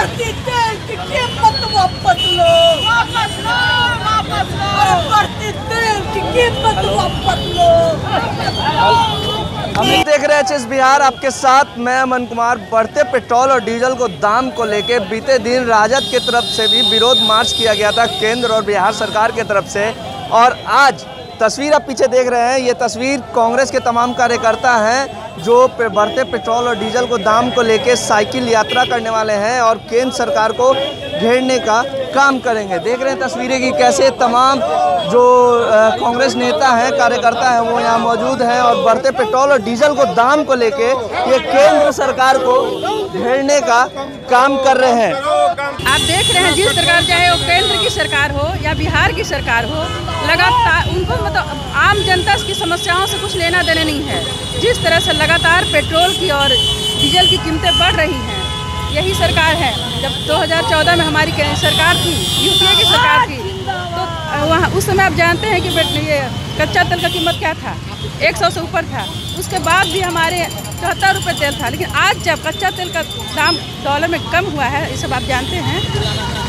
बढ़ती तेल की कीमत वापस लो। वापस लो वापस लो। बढ़ती तेल की कीमत वापस लो। हम देख रहे हैं एच बिहार आपके साथ मैं अमन कुमार। बढ़ते पेट्रोल और डीजल को दाम को लेके बीते दिन राजद की तरफ़ से भी विरोध मार्च किया गया था केंद्र और बिहार सरकार की तरफ़ से। और आज तस्वीर आप पीछे देख रहे हैं, ये तस्वीर कांग्रेस के तमाम कार्यकर्ता हैं जो बढ़ते पेट्रोल और डीजल को दाम को लेके साइकिल यात्रा करने वाले हैं और केंद्र सरकार को घेरने का काम करेंगे। देख रहे हैं तस्वीरें कि कैसे तमाम जो कांग्रेस नेता हैं, कार्यकर्ता हैं, वो यहाँ मौजूद हैं और बढ़ते पेट्रोल और डीजल को दाम को लेके ये केंद्र सरकार को घेरने का काम कर रहे हैं। आप देख रहे हैं, जिस सरकार चाहे वो केंद्र की सरकार हो या बिहार की सरकार हो, लगातार उनको मतलब आम जनता की समस्याओं से कुछ लेना देना नहीं है। जिस तरह से लगातार पेट्रोल की और डीजल की कीमतें बढ़ रही हैं, यही सरकार है। जब 2014 में हमारी सरकार थी, यूपीए की सरकार थी तो वहाँ उस समय आप जानते हैं कि ये कच्चा तेल का कीमत क्या था? एक सौ से ऊपर था। उसके बाद भी हमारे चौहत्तर रुपये तेल था, लेकिन आज जब कच्चा तेल का दाम डॉलर में कम हुआ है ये सब आप जानते हैं।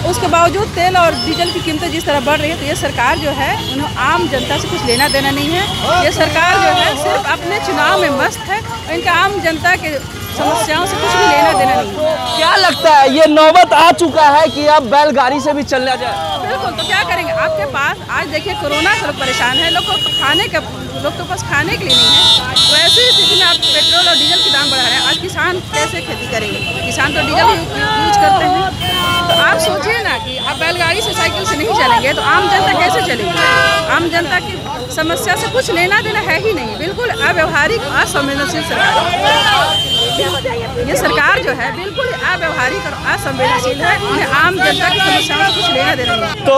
उसके बावजूद तेल और डीजल की कीमतें जिस तरह बढ़ रही है तो ये सरकार जो है, उन्हें आम जनता से कुछ लेना देना नहीं है। ये सरकार जो है, सिर्फ़ अपने चुनाव में मस्त है इनका आम जनता के समस्याओं से कुछ भी लेना देना नहीं। क्या लगता है ये नौबत आ चुका है कि अब बैलगाड़ी से भी चलना जाए? बिल्कुल तो क्या करेंगे? आपके पास आज देखिए कोरोना से लोग परेशान है। लोग को खाने का लोग के पास खाने के लिए नहीं है। तो ऐसी स्थिति में आप पेट्रोल और डीजल के दाम बढ़ा रहे हैं। आज किसान कैसे खेती करेंगे? किसान तो डीजल यूज़ करते हैं। तो आप सोचिए ना कि आप नहीं चलेंगे तो आम जनता कैसे चलेगी? आम जनता की समस्या से कुछ लेना देना है ही नहीं। बिल्कुल अव्यवहारिक, असंवेदनशील सरकार। ये सरकार जो है, बिल्कुल अव्यवहारिक और असंवेदनशील है। उन्हें आम जनता की समस्याओं से कुछ लेना देना नहीं। तो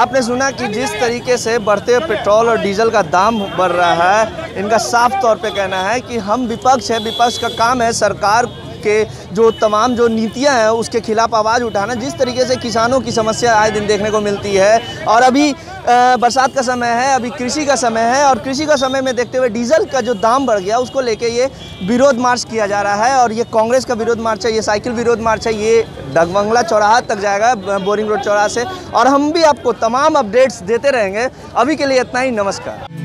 आपने सुना कि जिस तरीके से बढ़ते पेट्रोल और डीजल का दाम बढ़ रहा है, इनका साफ़ तौर पे कहना है कि हम विपक्ष है, विपक्ष का काम है सरकार के जो तमाम जो नीतियाँ हैं, उसके खिलाफ आवाज़ उठाना जिस तरीके से किसानों की समस्या आए दिन देखने को मिलती है। और अभी बरसात का समय है, अभी कृषि का समय है, और कृषि का समय में देखते हुए डीजल का जो दाम बढ़ गया, उसको लेके ये विरोध मार्च किया जा रहा है, और ये कांग्रेस का विरोध मार्च है, ये साइकिल विरोध मार्च है, ये डगमंगला चौराहा तक जाएगा बोरिंग रोड चौराहा से। और हम भी आपको तमाम अपडेट्स देते रहेंगे। अभी के लिए इतना ही, नमस्कार।